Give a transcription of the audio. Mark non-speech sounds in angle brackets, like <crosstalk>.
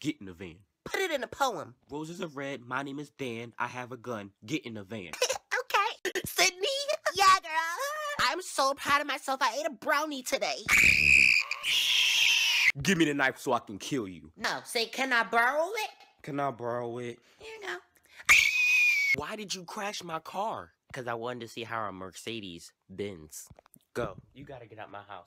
Get in the van. Put it in a poem. Roses are red. My name is Dan. I have a gun. Get in the van. <laughs> okay. Sydney? Yeah, girl. I'm so proud of myself. I ate a brownie today. Give me the knife so I can kill you. No, say, can I borrow it? Can I borrow it? You go. Why did you crash my car? Because I wanted to see how a Mercedes bends. Go. You gotta get out my house.